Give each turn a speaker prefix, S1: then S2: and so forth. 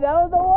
S1: that was the one.